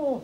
哦